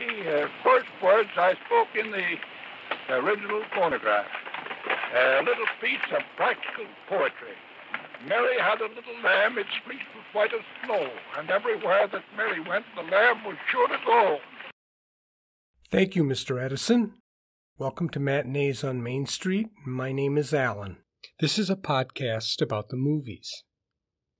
The uh, first words I spoke in the original phonograph. A little piece of practical poetry. Mary had a little lamb, its fleece was white as snow, and everywhere that Mary went, the lamb was sure to go. Thank you, Mr. Edison. Welcome to Matinees on Main Street. My name is Alan. This is a podcast about the movies.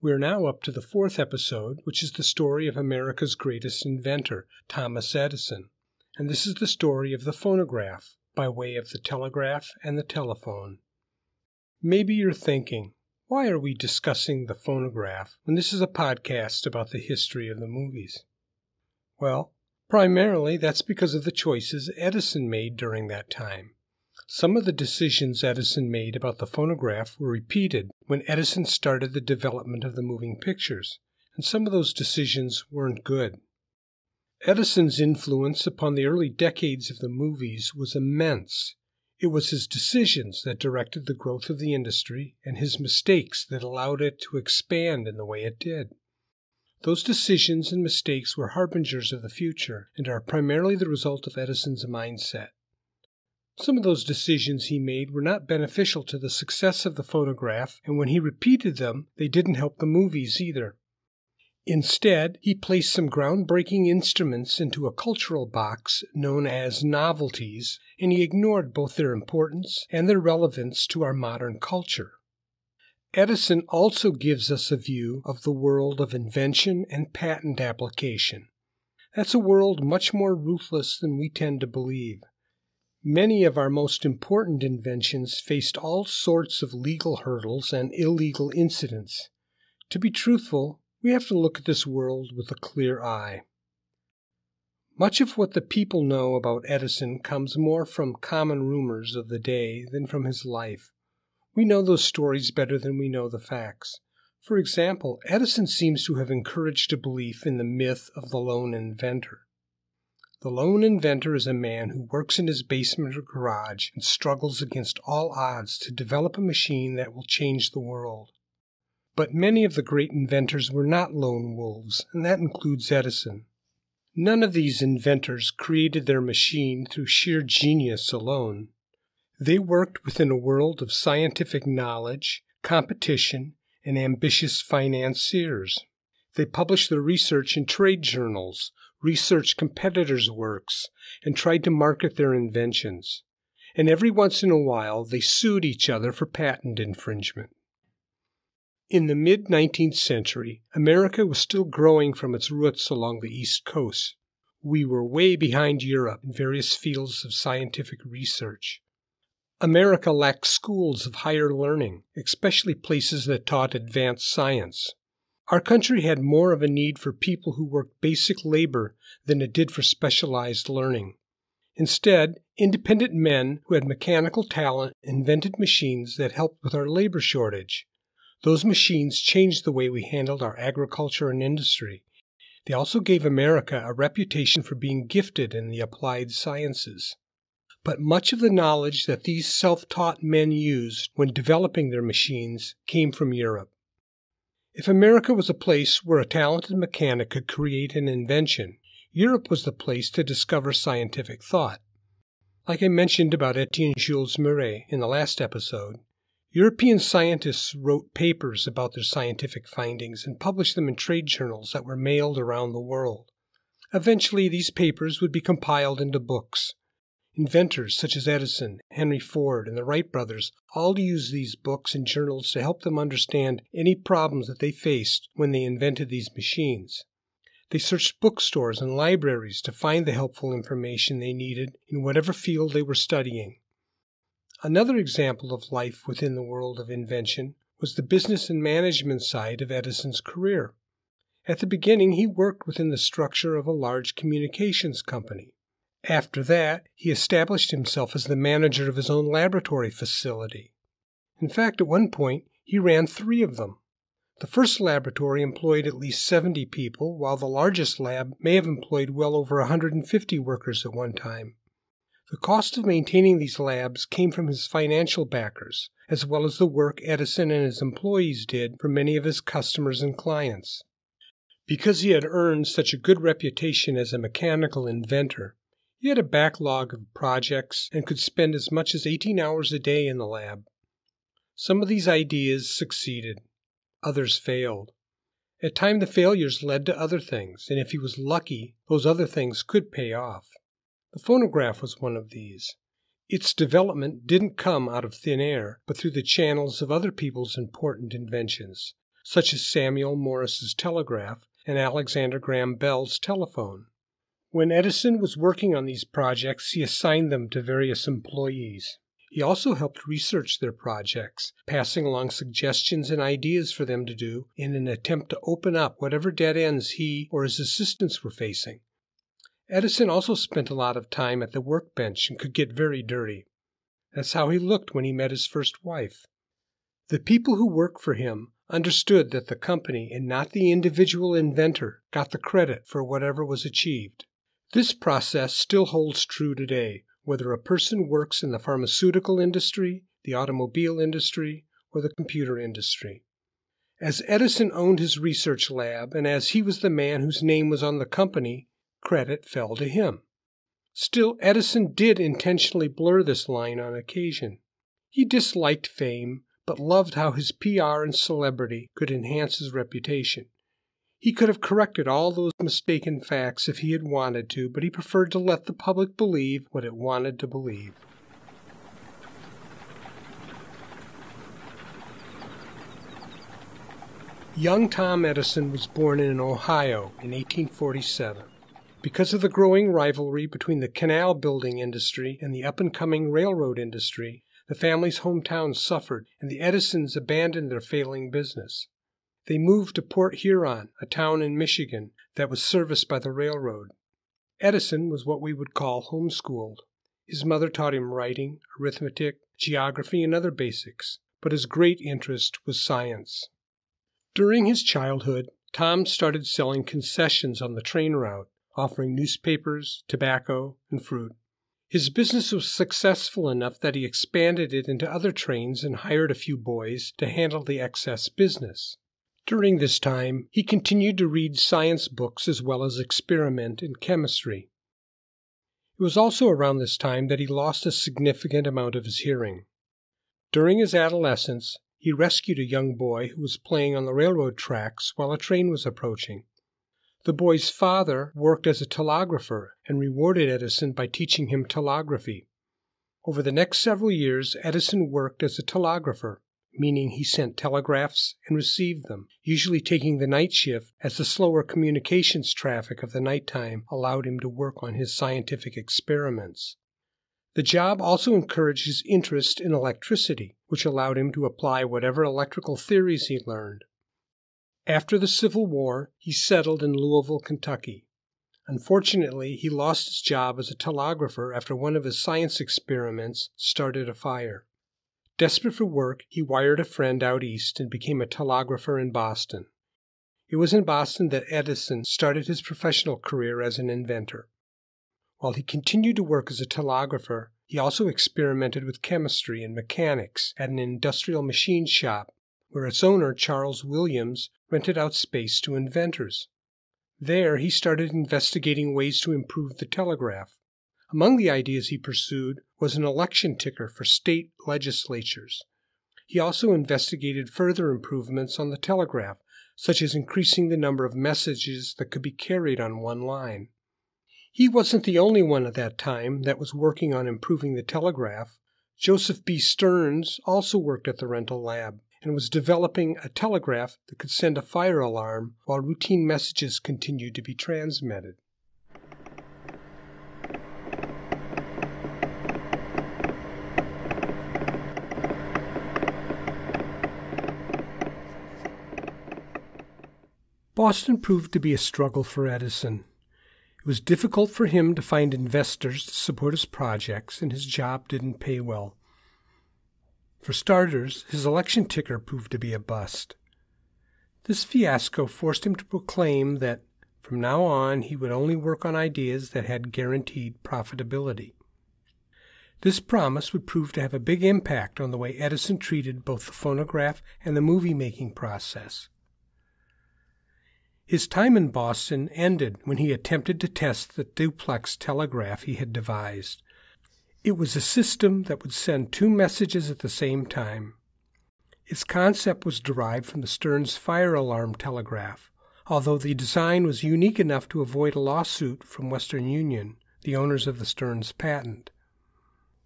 We are now up to the fourth episode, which is the story of America's greatest inventor, Thomas Edison. And this is the story of the phonograph, by way of the telegraph and the telephone. Maybe you're thinking, why are we discussing the phonograph when this is a podcast about the history of the movies? Well, primarily that's because of the choices Edison made during that time. Some of the decisions Edison made about the phonograph were repeated when Edison started the development of the moving pictures, and some of those decisions weren't good. Edison's influence upon the early decades of the movies was immense. It was his decisions that directed the growth of the industry and his mistakes that allowed it to expand in the way it did. Those decisions and mistakes were harbingers of the future and are primarily the result of Edison's mindset. Some of those decisions he made were not beneficial to the success of the phonograph, and when he repeated them, they didn't help the movies either. Instead, he placed some groundbreaking instruments into a cultural box known as novelties, and he ignored both their importance and their relevance to our modern culture. Edison also gives us a view of the world of invention and patent application. That's a world much more ruthless than we tend to believe. Many of our most important inventions faced all sorts of legal hurdles and illegal incidents. To be truthful, we have to look at this world with a clear eye. Much of what the people know about Edison comes more from common rumors of the day than from his life. We know those stories better than we know the facts. For example, Edison seems to have encouraged a belief in the myth of the lone inventor. The lone inventor is a man who works in his basement or garage and struggles against all odds to develop a machine that will change the world. But many of the great inventors were not lone wolves, and that includes Edison. None of these inventors created their machine through sheer genius alone. They worked within a world of scientific knowledge, competition, and ambitious financiers. They published their research in trade journals, researched competitors' works, and tried to market their inventions. And every once in a while they sued each other for patent infringement. In the mid 19th century, America was still growing from its roots along the East Coast. We were way behind Europe in various fields of scientific research. America lacked schools of higher learning, especially places that taught advanced science. Our country had more of a need for people who worked basic labor than it did for specialized learning. Instead, independent men who had mechanical talent invented machines that helped with our labor shortage. Those machines changed the way we handled our agriculture and industry. They also gave America a reputation for being gifted in the applied sciences. But much of the knowledge that these self taught men used when developing their machines came from Europe. If America was a place where a talented mechanic could create an invention, Europe was the place to discover scientific thought. Like I mentioned about Etienne Jules Marey in the last episode, European scientists wrote papers about their scientific findings and published them in trade journals that were mailed around the world. Eventually, these papers would be compiled into books. Inventors such as Edison, Henry Ford, and the Wright brothers all used these books and journals to help them understand any problems that they faced when they invented these machines. They searched bookstores and libraries to find the helpful information they needed in whatever field they were studying. Another example of life within the world of invention was the business and management side of Edison's career. At the beginning, he worked within the structure of a large communications company. After that, he established himself as the manager of his own laboratory facility. In fact, at one point, he ran three of them. The first laboratory employed at least 70 people, while the largest lab may have employed well over 150 workers at one time. The cost of maintaining these labs came from his financial backers, as well as the work Edison and his employees did for many of his customers and clients. Because he had earned such a good reputation as a mechanical inventor, he had a backlog of projects and could spend as much as 18 hours a day in the lab. Some of these ideas succeeded, others failed. At times the failures led to other things, and if he was lucky, those other things could pay off. The phonograph was one of these. Its development didn't come out of thin air, but through the channels of other people's important inventions, such as Samuel Morse's telegraph and Alexander Graham Bell's telephone. When Edison was working on these projects, he assigned them to various employees. He also helped research their projects, passing along suggestions and ideas for them to do in an attempt to open up whatever dead ends he or his assistants were facing. Edison also spent a lot of time at the workbench and could get very dirty. That's how he looked when he met his first wife. The people who worked for him understood that the company and not the individual inventor got the credit for whatever was achieved. This process still holds true today, whether a person works in the pharmaceutical industry, the automobile industry, or the computer industry. As Edison owned his research lab and as he was the man whose name was on the company, credit fell to him. Still, Edison did intentionally blur this line on occasion. He disliked fame, but loved how his PR and celebrity could enhance his reputation. He could have corrected all those mistaken facts if he had wanted to, but he preferred to let the public believe what it wanted to believe. Young Tom Edison was born in Ohio in 1847. Because of the growing rivalry between the canal building industry and the up and coming railroad industry, the family's hometown suffered, and the Edisons abandoned their failing business. They moved to Port Huron, a town in Michigan that was serviced by the railroad. Edison was what we would call homeschooled. His mother taught him writing, arithmetic, geography, and other basics, but his great interest was science. During his childhood, Tom started selling concessions on the train route, offering newspapers, tobacco, and fruit. His business was successful enough that he expanded it into other trains and hired a few boys to handle the excess business. During this time, he continued to read science books as well as experiment in chemistry. It was also around this time that he lost a significant amount of his hearing. During his adolescence, he rescued a young boy who was playing on the railroad tracks while a train was approaching. The boy's father worked as a telegrapher and rewarded Edison by teaching him telegraphy. Over the next several years, Edison worked as a telegrapher meaning he sent telegraphs and received them, usually taking the night shift as the slower communications traffic of the nighttime allowed him to work on his scientific experiments. The job also encouraged his interest in electricity, which allowed him to apply whatever electrical theories he learned. After the Civil War, he settled in Louisville, Kentucky. Unfortunately, he lost his job as a telegrapher after one of his science experiments started a fire. Desperate for work, he wired a friend out east and became a telegrapher in Boston. It was in Boston that Edison started his professional career as an inventor. While he continued to work as a telegrapher, he also experimented with chemistry and mechanics at an industrial machine shop where its owner, Charles Williams, rented out space to inventors. There he started investigating ways to improve the telegraph. Among the ideas he pursued was an election ticker for state legislatures. He also investigated further improvements on the telegraph, such as increasing the number of messages that could be carried on one line. He wasn't the only one at that time that was working on improving the telegraph. Joseph B. Stearns also worked at the rental lab and was developing a telegraph that could send a fire alarm while routine messages continued to be transmitted. Boston proved to be a struggle for Edison. It was difficult for him to find investors to support his projects, and his job didn't pay well. For starters, his election ticker proved to be a bust. This fiasco forced him to proclaim that from now on he would only work on ideas that had guaranteed profitability. This promise would prove to have a big impact on the way Edison treated both the phonograph and the movie making process. His time in Boston ended when he attempted to test the duplex telegraph he had devised. It was a system that would send two messages at the same time. Its concept was derived from the Stearns fire alarm telegraph, although the design was unique enough to avoid a lawsuit from Western Union, the owners of the Stearns patent.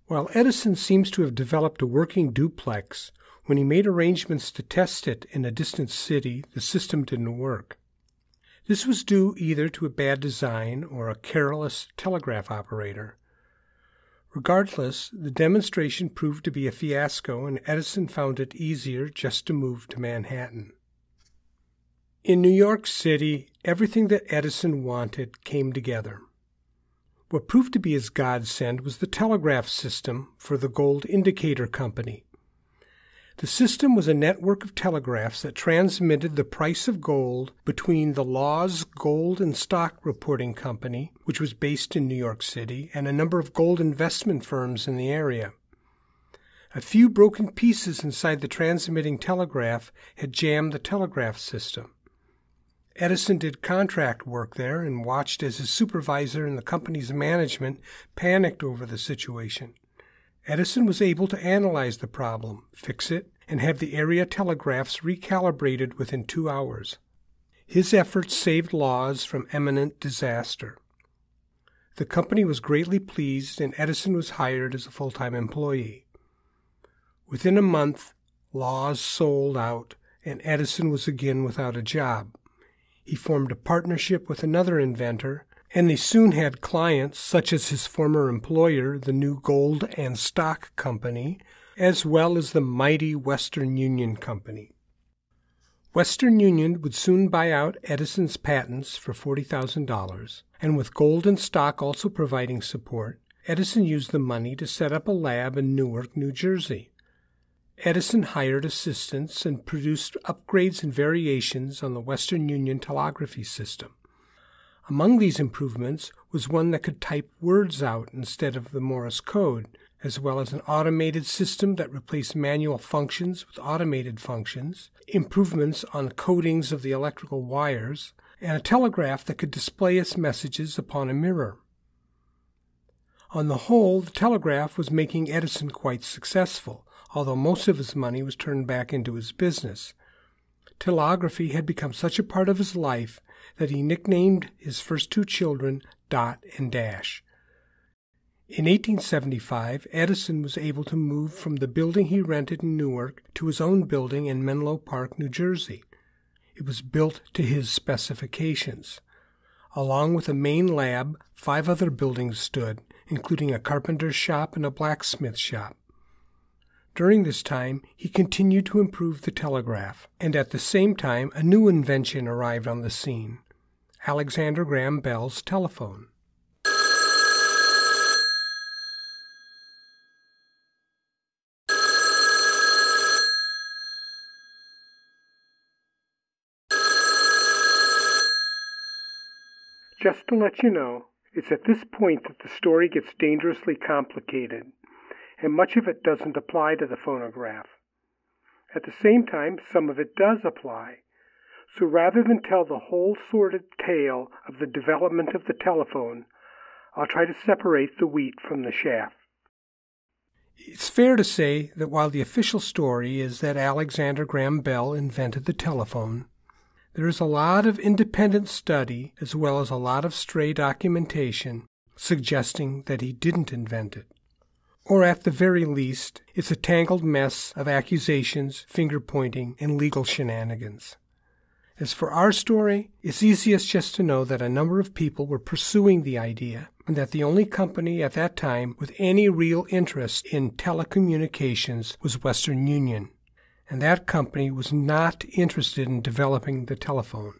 While Edison seems to have developed a working duplex, when he made arrangements to test it in a distant city, the system didn't work. This was due either to a bad design or a careless telegraph operator. Regardless, the demonstration proved to be a fiasco, and Edison found it easier just to move to Manhattan. In New York City, everything that Edison wanted came together. What proved to be his godsend was the telegraph system for the Gold Indicator Company. The system was a network of telegraphs that transmitted the price of gold between the Laws Gold and Stock Reporting Company, which was based in New York City, and a number of gold investment firms in the area. A few broken pieces inside the transmitting telegraph had jammed the telegraph system. Edison did contract work there and watched as his supervisor and the company's management panicked over the situation. Edison was able to analyze the problem, fix it, and have the area telegraphs recalibrated within two hours. His efforts saved Laws from imminent disaster. The company was greatly pleased, and Edison was hired as a full time employee. Within a month, Laws sold out, and Edison was again without a job. He formed a partnership with another inventor, and they soon had clients such as his former employer, the New Gold and Stock Company, as well as the mighty Western Union Company. Western Union would soon buy out Edison's patents for $40,000, and with gold and stock also providing support, Edison used the money to set up a lab in Newark, New Jersey. Edison hired assistants and produced upgrades and variations on the Western Union telegraphy system. Among these improvements was one that could type words out instead of the Morse code, as well as an automated system that replaced manual functions with automated functions, improvements on the coatings of the electrical wires, and a telegraph that could display its messages upon a mirror. On the whole, the telegraph was making Edison quite successful, although most of his money was turned back into his business. Telegraphy had become such a part of his life that he nicknamed his first two children Dot and Dash. In 1875, Edison was able to move from the building he rented in Newark to his own building in Menlo Park, New Jersey. It was built to his specifications. Along with a main lab, five other buildings stood, including a carpenter's shop and a blacksmith shop. During this time, he continued to improve the telegraph, and at the same time, a new invention arrived on the scene Alexander Graham Bell's telephone. Just to let you know, it's at this point that the story gets dangerously complicated and much of it doesn't apply to the phonograph. At the same time, some of it does apply. So rather than tell the whole sordid tale of the development of the telephone, I'll try to separate the wheat from the chaff. It's fair to say that while the official story is that Alexander Graham Bell invented the telephone, there is a lot of independent study as well as a lot of stray documentation suggesting that he didn't invent it or at the very least, it's a tangled mess of accusations, finger pointing, and legal shenanigans. As for our story, it's easiest just to know that a number of people were pursuing the idea, and that the only company at that time with any real interest in telecommunications was Western Union, and that company was not interested in developing the telephone.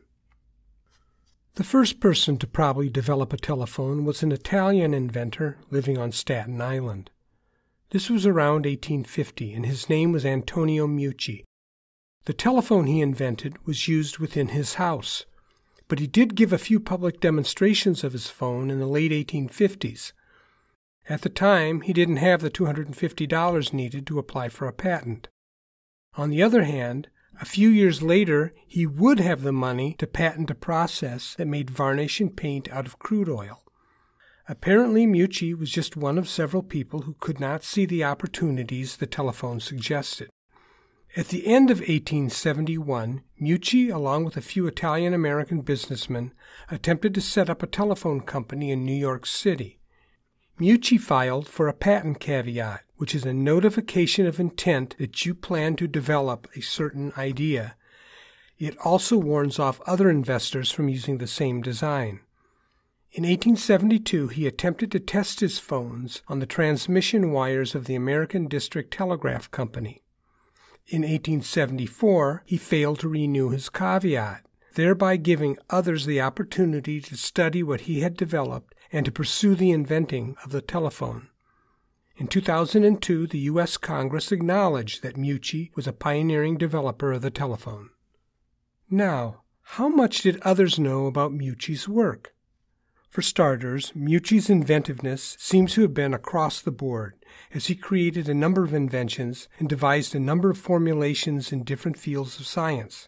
The first person to probably develop a telephone was an Italian inventor living on Staten Island. This was around 1850, and his name was Antonio Meucci. The telephone he invented was used within his house, but he did give a few public demonstrations of his phone in the late 1850s. At the time, he didn't have the $250 needed to apply for a patent. On the other hand, A few years later, he would have the money to patent a process that made varnish and paint out of crude oil. Apparently, Meucci was just one of several people who could not see the opportunities the telephone suggested. At the end of 1871, Meucci, along with a few Italian American businessmen, attempted to set up a telephone company in New York City. Meucci filed for a patent caveat, which is a notification of intent that you plan to develop a certain idea. It also warns off other investors from using the same design. In 1872, he attempted to test his phones on the transmission wires of the American District Telegraph Company. In 1874, he failed to renew his caveat, thereby giving others the opportunity to study what he had developed and to pursue the inventing of the telephone. In 2002, the U.S. Congress acknowledged that Meucci was a pioneering developer of the telephone. Now, how much did others know about Meucci's work? For starters, Meucci's inventiveness seems to have been across the board, as he created a number of inventions and devised a number of formulations in different fields of science.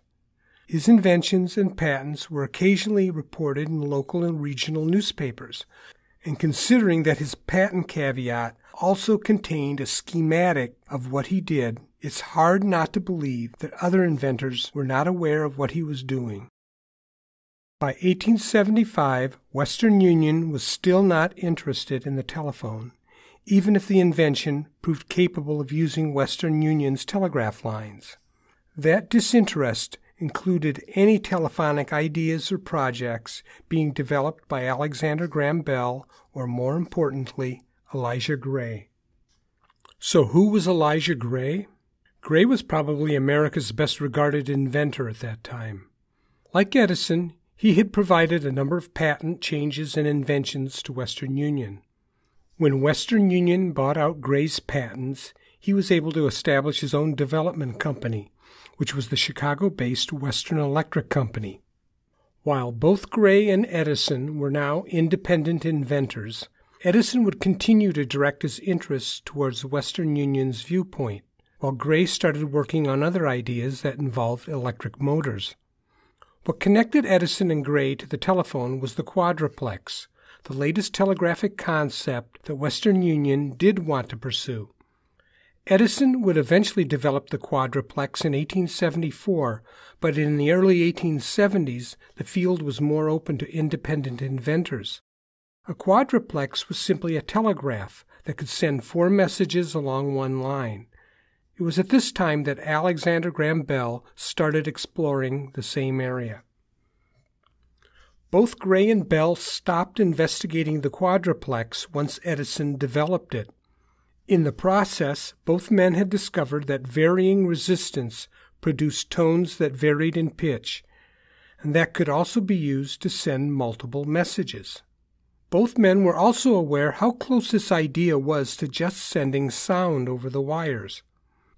His inventions and patents were occasionally reported in local and regional newspapers, and considering that his patent caveat also contained a schematic of what he did, it's hard not to believe that other inventors were not aware of what he was doing. By 1875, Western Union was still not interested in the telephone, even if the invention proved capable of using Western Union's telegraph lines. That disinterest included any telephonic ideas or projects being developed by Alexander Graham Bell or, more importantly, Elisha Gray. So, who was Elisha Gray? Gray was probably America's best regarded inventor at that time. Like Edison, he had provided a number of patent changes and inventions to Western Union. When Western Union bought out Gray's patents, he was able to establish his own development company, which was the Chicago based Western Electric Company. While both Gray and Edison were now independent inventors, Edison would continue to direct his interests towards Western Union's viewpoint, while Gray started working on other ideas that involved electric motors. What connected Edison and Gray to the telephone was the quadruplex, the latest telegraphic concept that Western Union did want to pursue. Edison would eventually develop the quadruplex in 1874, but in the early 1870s the field was more open to independent inventors. A quadruplex was simply a telegraph that could send four messages along one line. It was at this time that Alexander Graham Bell started exploring the same area. Both Gray and Bell stopped investigating the quadruplex once Edison developed it. In the process, both men had discovered that varying resistance produced tones that varied in pitch, and that could also be used to send multiple messages. Both men were also aware how close this idea was to just sending sound over the wires.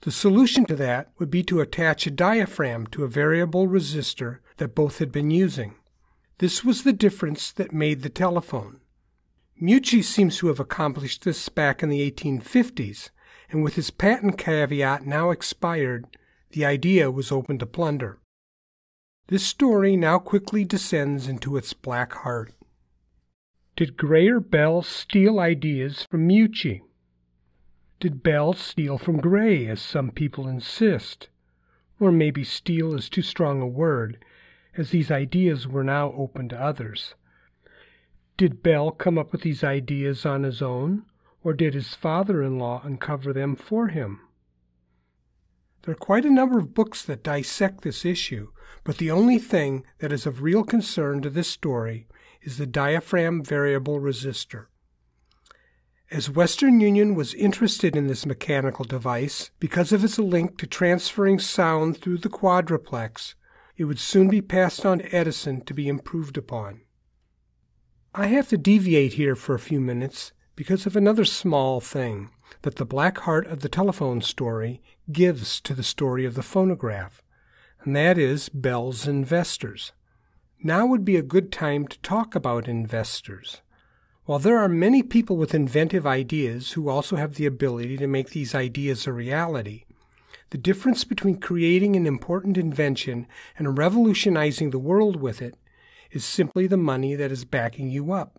The solution to that would be to attach a diaphragm to a variable resistor that both had been using. This was the difference that made the telephone. Meucci seems to have accomplished this back in the 1850s, and with his patent caveat now expired, the idea was open to plunder. This story now quickly descends into its black heart. Did Gray or Bell steal ideas from Meucci? Did Bell steal from Gray, as some people insist? Or maybe steal is too strong a word, as these ideas were now open to others. Did Bell come up with these ideas on his own, or did his father in law uncover them for him? There are quite a number of books that dissect this issue, but the only thing that is of real concern to this story is the diaphragm variable resistor. As Western Union was interested in this mechanical device because of its link to transferring sound through the quadruplex, it would soon be passed on to Edison to be improved upon. I have to deviate here for a few minutes because of another small thing that the black heart of the telephone story gives to the story of the phonograph, and that is Bell's investors. Now would be a good time to talk about investors. While there are many people with inventive ideas who also have the ability to make these ideas a reality, The difference between creating an important invention and revolutionizing the world with it is simply the money that is backing you up.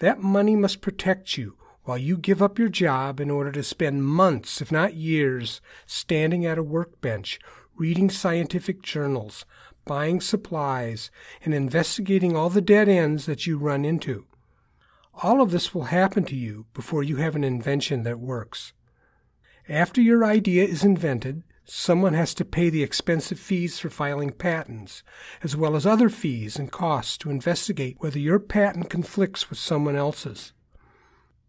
That money must protect you while you give up your job in order to spend months, if not years, standing at a workbench, reading scientific journals, buying supplies, and investigating all the dead ends that you run into. All of this will happen to you before you have an invention that works. After your idea is invented, someone has to pay the expensive fees for filing patents, as well as other fees and costs to investigate whether your patent conflicts with someone else's.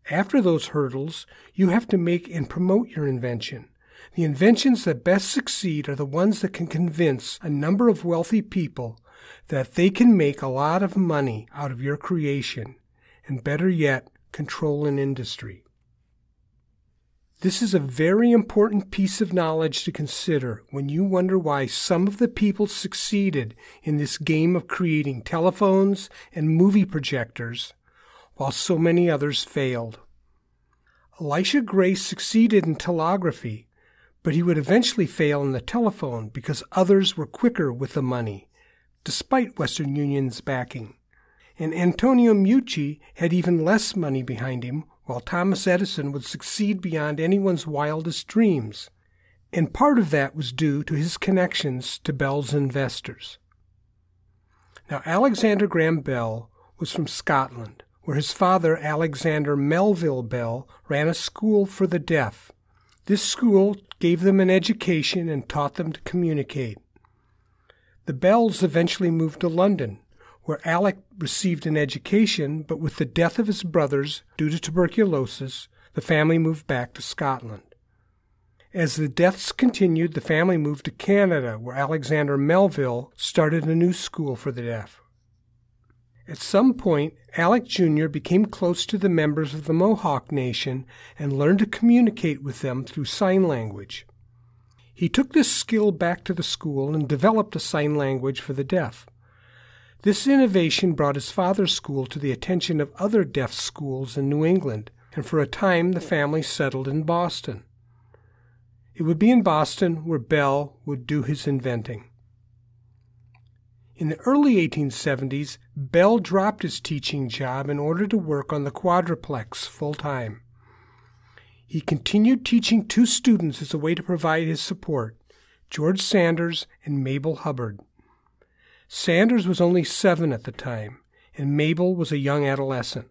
After those hurdles, you have to make and promote your invention. The inventions that best succeed are the ones that can convince a number of wealthy people that they can make a lot of money out of your creation, and better yet, control an industry. This is a very important piece of knowledge to consider when you wonder why some of the people succeeded in this game of creating telephones and movie projectors, while so many others failed. Elisha Gray succeeded in telegraphy, but he would eventually fail in the telephone because others were quicker with the money, despite Western Union's backing. And Antonio Meucci had even less money behind him while Thomas Edison would succeed beyond anyone's wildest dreams, and part of that was due to his connections to Bell's investors. Now, Alexander Graham Bell was from Scotland, where his father, Alexander Melville Bell, ran a school for the deaf. This school gave them an education and taught them to communicate. The Bells eventually moved to London, where Alec received an education, but with the death of his brothers due to tuberculosis, the family moved back to Scotland. As the deaths continued, the family moved to Canada, where Alexander Melville started a new school for the deaf. At some point, Alec Jr. became close to the members of the Mohawk Nation and learned to communicate with them through sign language. He took this skill back to the school and developed a sign language for the deaf. This innovation brought his father's school to the attention of other deaf schools in New England, and for a time the family settled in Boston. It would be in Boston where Bell would do his inventing. In the early 1870s, Bell dropped his teaching job in order to work on the quadruplex full time. He continued teaching two students as a way to provide his support George Sanders and Mabel Hubbard. Sanders was only seven at the time, and Mabel was a young adolescent.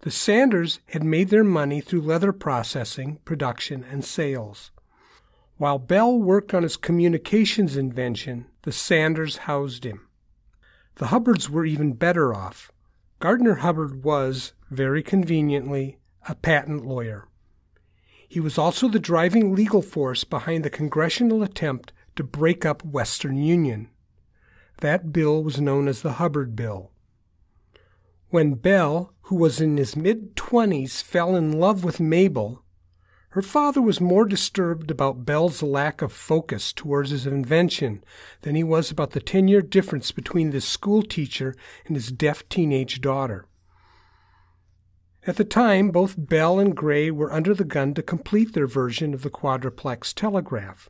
The Sanders had made their money through leather processing, production, and sales. While Bell worked on his communications invention, the Sanders housed him. The Hubbards were even better off. Gardner Hubbard was, very conveniently, a patent lawyer. He was also the driving legal force behind the congressional attempt to break up Western Union. That bill was known as the Hubbard Bill. When Bell, who was in his mid twenties, fell in love with Mabel, her father was more disturbed about Bell's lack of focus towards his invention than he was about the ten year difference between this school teacher and his deaf teenage daughter. At the time, both Bell and Gray were under the gun to complete their version of the quadruplex telegraph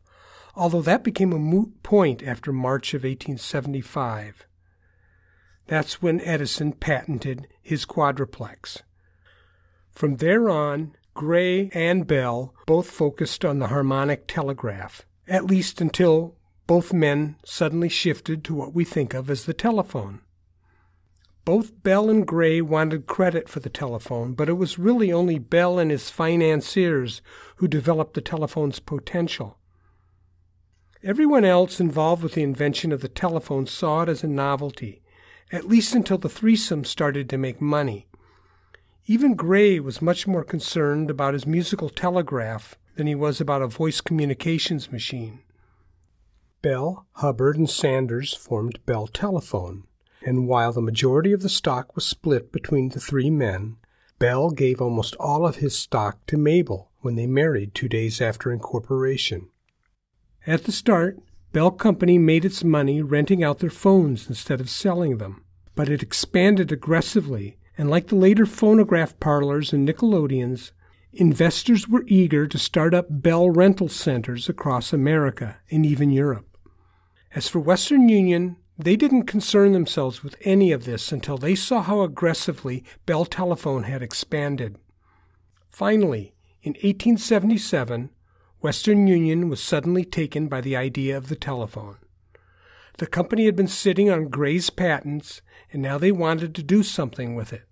although that became a moot point after March of 1875. That's when Edison patented his quadruplex. From there on, Gray and Bell both focused on the harmonic telegraph, at least until both men suddenly shifted to what we think of as the telephone. Both Bell and Gray wanted credit for the telephone, but it was really only Bell and his financiers who developed the telephone's potential. Everyone else involved with the invention of the telephone saw it as a novelty, at least until the threesome started to make money. Even Gray was much more concerned about his musical telegraph than he was about a voice communications machine. Bell, Hubbard, and Sanders formed Bell Telephone, and while the majority of the stock was split between the three men, Bell gave almost all of his stock to Mabel when they married two days after incorporation. At the start, Bell Company made its money renting out their phones instead of selling them, but it expanded aggressively, and like the later phonograph parlors and Nickelodeons, investors were eager to start up Bell rental centers across America and even Europe. As for Western Union, they didn't concern themselves with any of this until they saw how aggressively Bell Telephone had expanded. Finally, in 1877, Western Union was suddenly taken by the idea of the telephone. The company had been sitting on Gray's patents, and now they wanted to do something with it.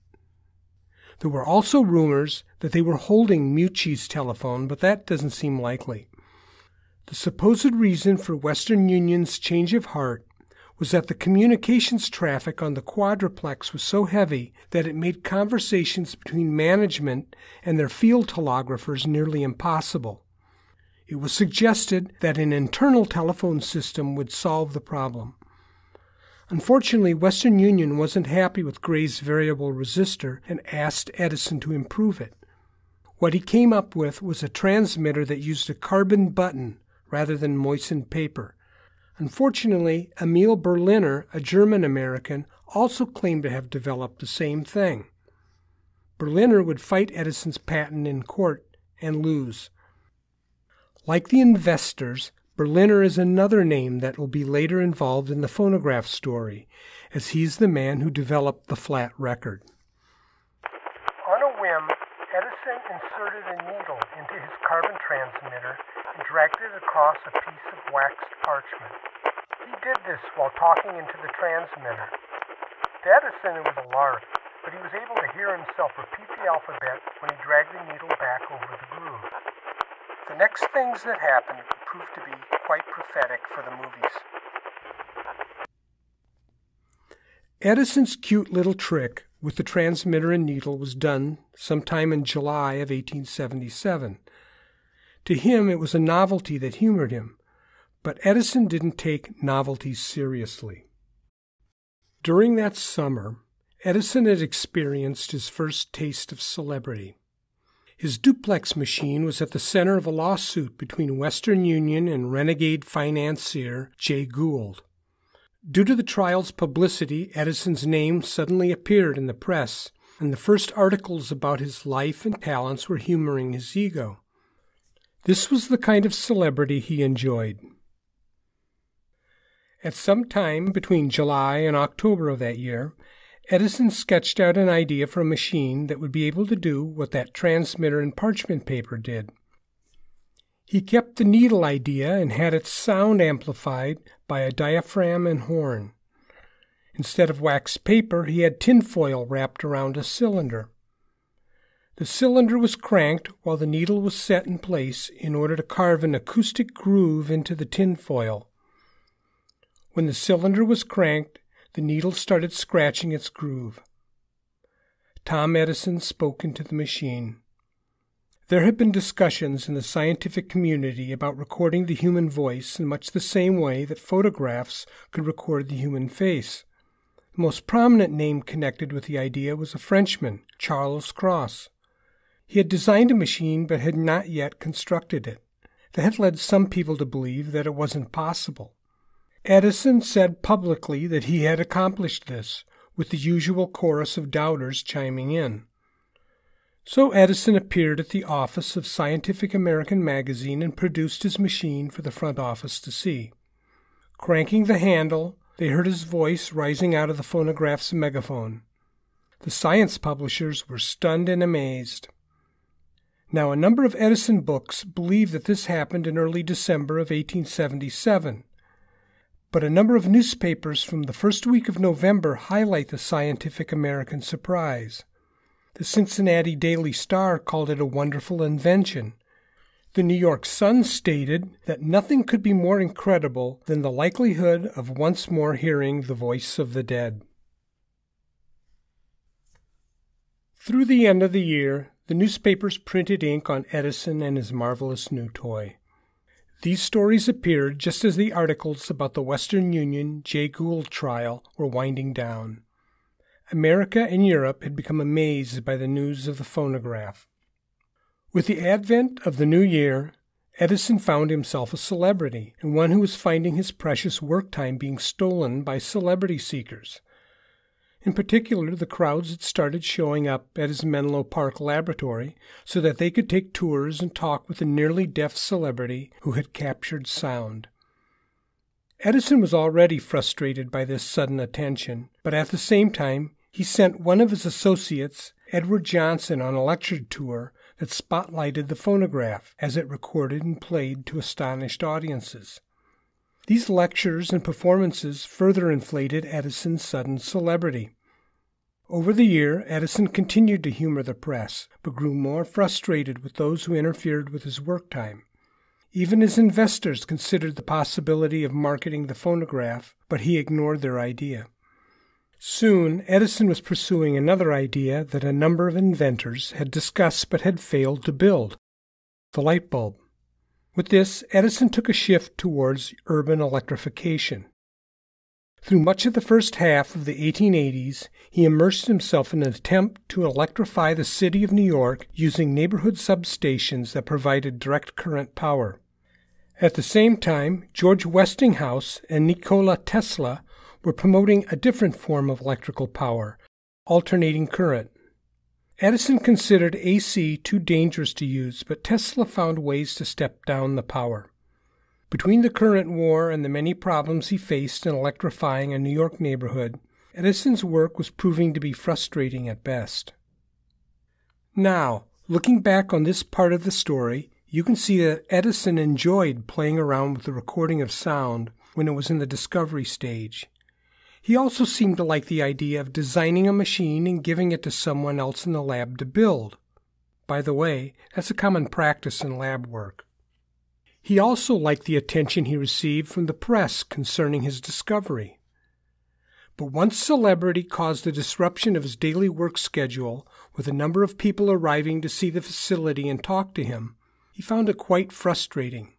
There were also rumors that they were holding Meucci's telephone, but that doesn't seem likely. The supposed reason for Western Union's change of heart was that the communications traffic on the quadruplex was so heavy that it made conversations between management and their field telegraphers nearly impossible. It was suggested that an internal telephone system would solve the problem. Unfortunately, Western Union wasn't happy with Gray's variable resistor and asked Edison to improve it. What he came up with was a transmitter that used a carbon button rather than moistened paper. Unfortunately, Emil Berliner, a German American, also claimed to have developed the same thing. Berliner would fight Edison's patent in court and lose. Like the investors, Berliner is another name that will be later involved in the phonograph story, as he's the man who developed the flat record. On a whim, Edison inserted a needle into his carbon transmitter and dragged it across a piece of waxed parchment. He did this while talking into the transmitter. To Edison, it was a lark, but he was able to hear himself repeat the alphabet when he dragged the needle back over the groove. The next things that happened proved to be quite prophetic for the movies. Edison's cute little trick with the transmitter and needle was done sometime in July of 1877. To him, it was a novelty that humored him, but Edison didn't take novelties seriously. During that summer, Edison had experienced his first taste of celebrity. His duplex machine was at the center of a lawsuit between Western Union and renegade financier Jay Gould. Due to the trial's publicity, Edison's name suddenly appeared in the press, and the first articles about his life and talents were humoring his ego. This was the kind of celebrity he enjoyed. At some time between July and October of that year, Edison sketched out an idea for a machine that would be able to do what that transmitter and parchment paper did. He kept the needle idea and had its sound amplified by a diaphragm and horn. Instead of wax paper, he had tinfoil wrapped around a cylinder. The cylinder was cranked while the needle was set in place in order to carve an acoustic groove into the tinfoil. When the cylinder was cranked, the needle started scratching its groove. Tom Edison spoke into the machine. There had been discussions in the scientific community about recording the human voice in much the same way that photographs could record the human face. The most prominent name connected with the idea was a Frenchman, Charles Cros. He had designed a machine but had not yet constructed it. That had led some people to believe that it wasn't possible. Edison said publicly that he had accomplished this, with the usual chorus of doubters chiming in. So Edison appeared at the office of Scientific American magazine and produced his machine for the front office to see. Cranking the handle, they heard his voice rising out of the phonograph's megaphone. The science publishers were stunned and amazed. Now, a number of Edison books believe that this happened in early December of 1877, but a number of newspapers from the first week of November highlight the Scientific American surprise. The Cincinnati Daily Star called it a wonderful invention. The New York Sun stated that nothing could be more incredible than the likelihood of once more hearing the voice of the dead. Through the end of the year, the newspapers printed ink on Edison and his marvelous new toy. These stories appeared just as the articles about the Western Union Jay Gould trial were winding down. America and Europe had become amazed by the news of the phonograph. With the advent of the new year, Edison found himself a celebrity and one who was finding his precious work time being stolen by celebrity seekers. In particular, the crowds had started showing up at his Menlo Park laboratory so that they could take tours and talk with the nearly deaf celebrity who had captured sound. Edison was already frustrated by this sudden attention, but at the same time, he sent one of his associates, Edward Johnson, on a lecture tour that spotlighted the phonograph as it recorded and played to astonished audiences. These lectures and performances further inflated Edison's sudden celebrity. Over the year, Edison continued to humor the press, but grew more frustrated with those who interfered with his work time. Even his investors considered the possibility of marketing the phonograph, but he ignored their idea. Soon, Edison was pursuing another idea that a number of inventors had discussed but had failed to build the light bulb. With this, Edison took a shift towards urban electrification. Through much of the first half of the 1880s, he immersed himself in an attempt to electrify the city of New York using neighborhood substations that provided direct current power. At the same time, George Westinghouse and Nikola Tesla were promoting a different form of electrical power, alternating current. Edison considered AC too dangerous to use, but Tesla found ways to step down the power. Between the current war and the many problems he faced in electrifying a New York neighborhood, Edison's work was proving to be frustrating at best. Now, looking back on this part of the story, you can see that Edison enjoyed playing around with the recording of sound when it was in the discovery stage. He also seemed to like the idea of designing a machine and giving it to someone else in the lab to build. By the way, that's a common practice in lab work. He also liked the attention he received from the press concerning his discovery. But once celebrity caused the disruption of his daily work schedule, with a number of people arriving to see the facility and talk to him, he found it quite frustrating.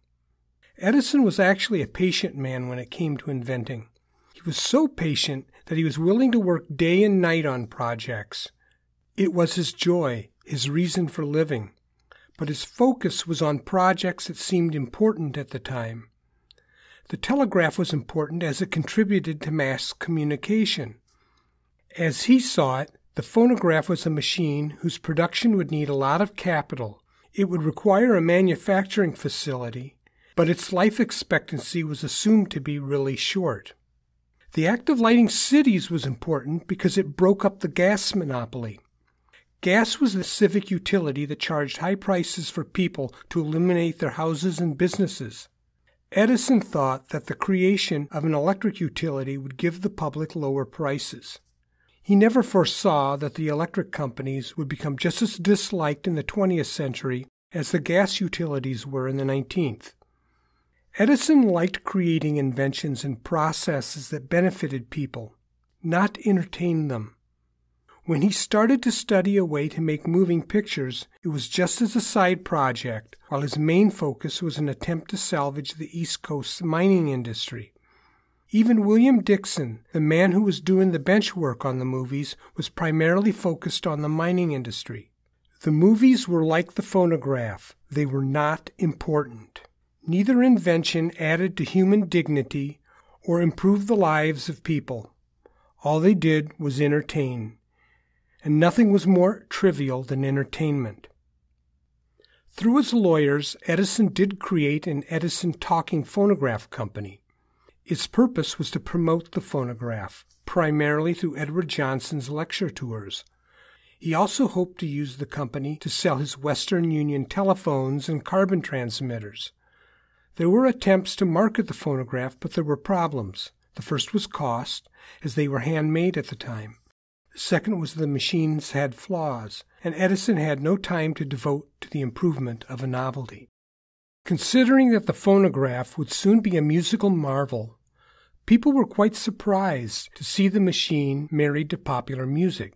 Edison was actually a patient man when it came to inventing. He was so patient that he was willing to work day and night on projects. It was his joy, his reason for living but his focus was on projects that seemed important at the time. The telegraph was important as it contributed to mass communication. As he saw it, the phonograph was a machine whose production would need a lot of capital. It would require a manufacturing facility, but its life expectancy was assumed to be really short. The act of lighting cities was important because it broke up the gas monopoly. Gas was the civic utility that charged high prices for people to illuminate their houses and businesses. Edison thought that the creation of an electric utility would give the public lower prices. He never foresaw that the electric companies would become just as disliked in the 20th century as the gas utilities were in the 19th. Edison liked creating inventions and processes that benefited people, not entertained them. When he started to study a way to make moving pictures, it was just as a side project, while his main focus was an attempt to salvage the East Coast mining industry. Even William Dickson, the man who was doing the bench work on the movies, was primarily focused on the mining industry. The movies were like the phonograph, they were not important. Neither invention added to human dignity or improved the lives of people. All they did was entertain and nothing was more trivial than entertainment. Through his lawyers, Edison did create an Edison Talking Phonograph Company. Its purpose was to promote the phonograph, primarily through Edward Johnson's lecture tours. He also hoped to use the company to sell his Western Union telephones and carbon transmitters. There were attempts to market the phonograph, but there were problems. The first was cost, as they were handmade at the time. Second was the machines had flaws, and Edison had no time to devote to the improvement of a novelty. Considering that the phonograph would soon be a musical marvel, people were quite surprised to see the machine married to popular music.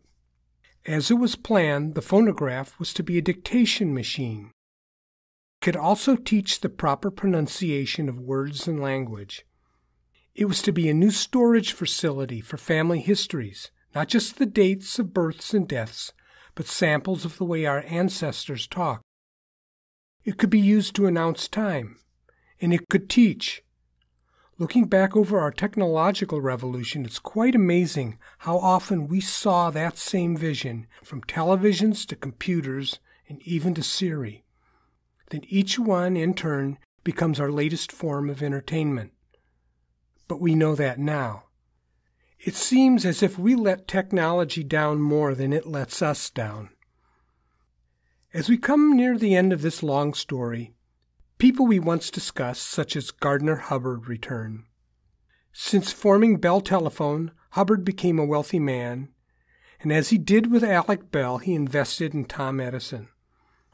As it was planned, the phonograph was to be a dictation machine. It could also teach the proper pronunciation of words and language. It was to be a new storage facility for family histories not just the dates of births and deaths, but samples of the way our ancestors talked. It could be used to announce time, and it could teach. Looking back over our technological revolution, it's quite amazing how often we saw that same vision from televisions to computers and even to Siri. Then each one, in turn, becomes our latest form of entertainment. But we know that now. It seems as if we let technology down more than it lets us down. As we come near the end of this long story, people we once discussed, such as Gardiner Hubbard, return. Since forming Bell Telephone, Hubbard became a wealthy man, and as he did with Alec Bell, he invested in Tom Edison.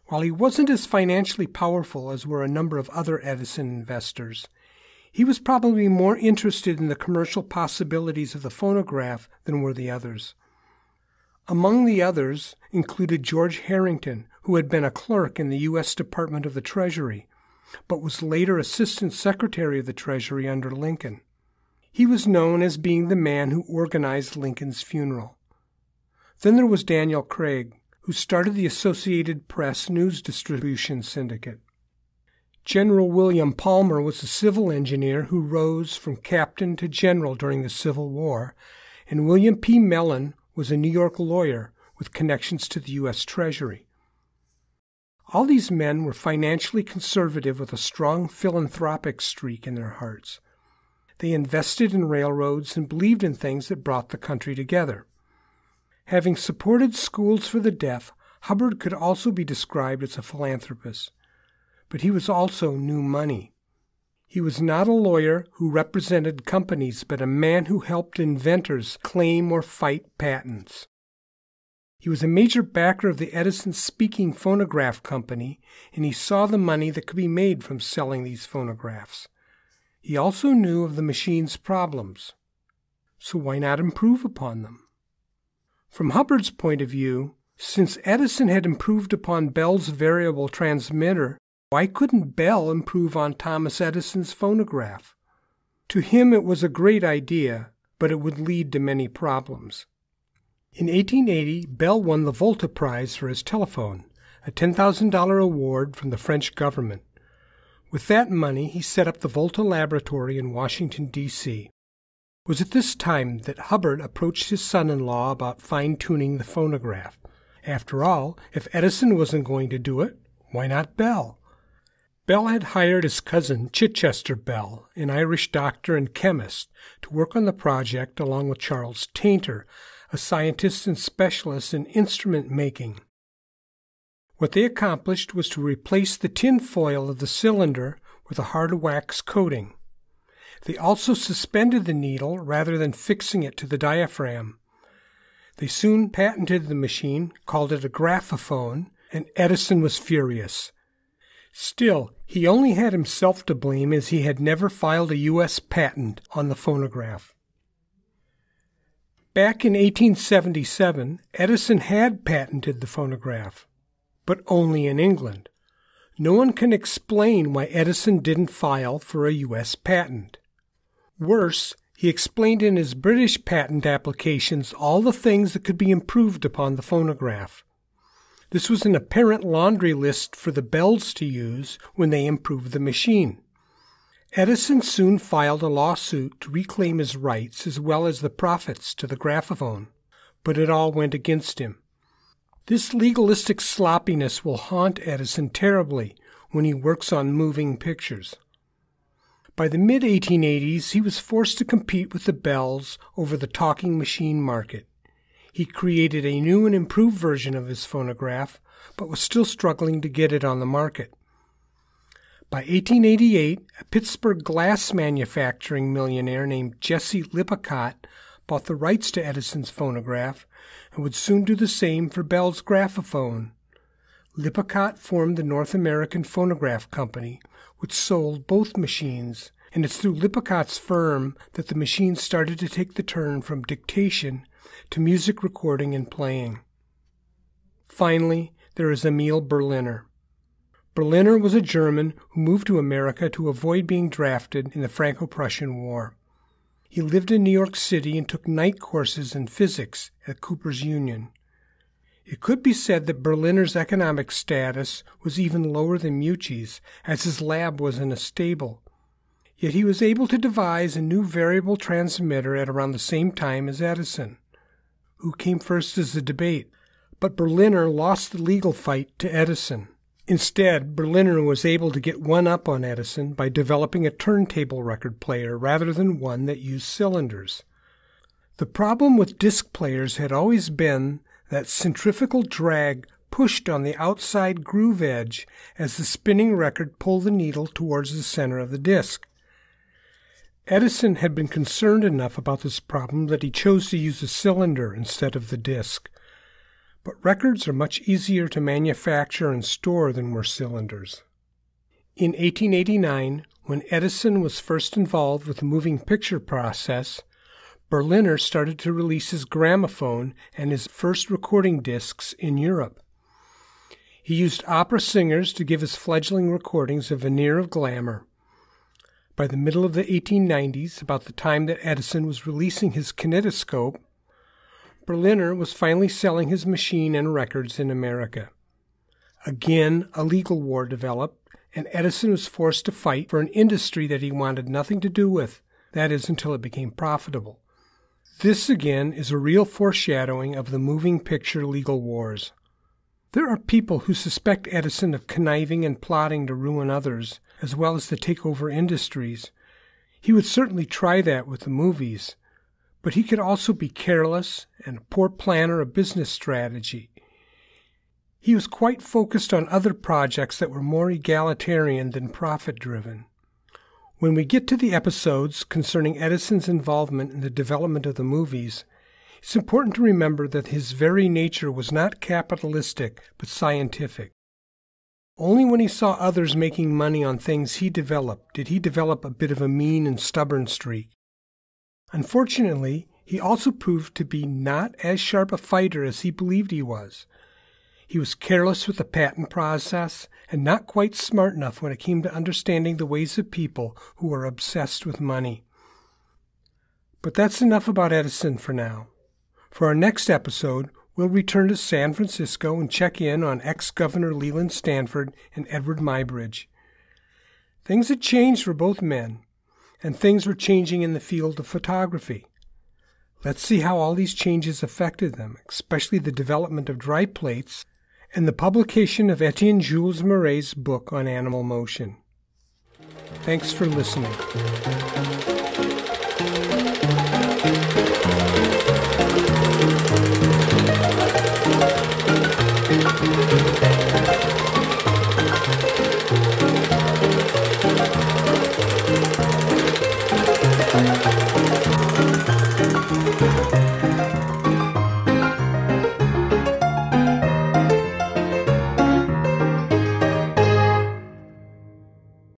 While he wasn't as financially powerful as were a number of other Edison investors, he was probably more interested in the commercial possibilities of the phonograph than were the others. Among the others included George Harrington, who had been a clerk in the U.S. Department of the Treasury, but was later Assistant Secretary of the Treasury under Lincoln. He was known as being the man who organized Lincoln's funeral. Then there was Daniel Craig, who started the Associated Press news distribution syndicate. General William Palmer was a civil engineer who rose from captain to general during the Civil War, and William P. Mellon was a New York lawyer with connections to the U.S. Treasury. All these men were financially conservative with a strong philanthropic streak in their hearts. They invested in railroads and believed in things that brought the country together. Having supported schools for the deaf, Hubbard could also be described as a philanthropist. But he was also new money. He was not a lawyer who represented companies, but a man who helped inventors claim or fight patents. He was a major backer of the Edison Speaking Phonograph Company, and he saw the money that could be made from selling these phonographs. He also knew of the machine's problems. So why not improve upon them? From Hubbard's point of view, since Edison had improved upon Bell's variable transmitter, why couldn't Bell improve on Thomas Edison's phonograph? To him, it was a great idea, but it would lead to many problems. In 1880, Bell won the Volta Prize for his telephone, a $10,000 award from the French government. With that money, he set up the Volta Laboratory in Washington, D.C It was at this time that Hubbard approached his son in law about fine tuning the phonograph. After all, if Edison wasn't going to do it, why not Bell? Bell had hired his cousin, Chichester Bell, an Irish doctor and chemist, to work on the project along with Charles Tainter, a scientist and specialist in instrument making. What they accomplished was to replace the tin foil of the cylinder with a hard wax coating. They also suspended the needle rather than fixing it to the diaphragm. They soon patented the machine, called it a graphophone, and Edison was furious. Still, he only had himself to blame as he had never filed a U.S. patent on the phonograph. Back in 1877, Edison had patented the phonograph, but only in England. No one can explain why Edison didn't file for a U.S. patent. Worse, he explained in his British patent applications all the things that could be improved upon the phonograph. This was an apparent laundry list for the bells to use when they improved the machine. Edison soon filed a lawsuit to reclaim his rights as well as the profits to the graphophone, but it all went against him. This legalistic sloppiness will haunt Edison terribly when he works on moving pictures. By the mid 1880s, he was forced to compete with the Bells over the talking machine market. He created a new and improved version of his phonograph, but was still struggling to get it on the market. By 1888, a Pittsburgh glass manufacturing millionaire named Jesse Lippincott bought the rights to Edison's phonograph and would soon do the same for Bell's graphophone. Lippincott formed the North American Phonograph Company, which sold both machines, and it's through Lippincott's firm that the machines started to take the turn from dictation to music recording and playing. Finally, there is Emil Berliner. Berliner was a German who moved to America to avoid being drafted in the Franco Prussian War. He lived in New York City and took night courses in physics at Cooper's Union. It could be said that Berliner's economic status was even lower than Meucci's, as his lab was in a stable. Yet he was able to devise a new variable transmitter at around the same time as Edison. Who came first is a debate, but Berliner lost the legal fight to Edison. Instead, Berliner was able to get one up on Edison by developing a turntable record player rather than one that used cylinders. The problem with disc players had always been that centrifugal drag pushed on the outside groove edge as the spinning record pulled the needle towards the center of the disc. Edison had been concerned enough about this problem that he chose to use a cylinder instead of the disc. But records are much easier to manufacture and store than were cylinders. In 1889, when Edison was first involved with the moving picture process, Berliner started to release his gramophone and his first recording discs in Europe. He used opera singers to give his fledgling recordings a veneer of glamour. By the middle of the 1890s, about the time that Edison was releasing his kinetoscope, Berliner was finally selling his machine and records in America. Again, a legal war developed, and Edison was forced to fight for an industry that he wanted nothing to do with, that is, until it became profitable. This again is a real foreshadowing of the moving picture legal wars. There are people who suspect Edison of conniving and plotting to ruin others, as well as to take over industries. He would certainly try that with the movies, but he could also be careless and a poor planner of business strategy. He was quite focused on other projects that were more egalitarian than profit driven. When we get to the episodes concerning Edison's involvement in the development of the movies, it's important to remember that his very nature was not capitalistic, but scientific. Only when he saw others making money on things he developed did he develop a bit of a mean and stubborn streak. Unfortunately, he also proved to be not as sharp a fighter as he believed he was. He was careless with the patent process and not quite smart enough when it came to understanding the ways of people who are obsessed with money. But that's enough about Edison for now. For our next episode, we'll return to San Francisco and check in on ex Governor Leland Stanford and Eadweard Muybridge. Things had changed for both men, and things were changing in the field of photography. Let's see how all these changes affected them, especially the development of dry plates and the publication of Etienne Jules Marey's book on animal motion. Thanks for listening.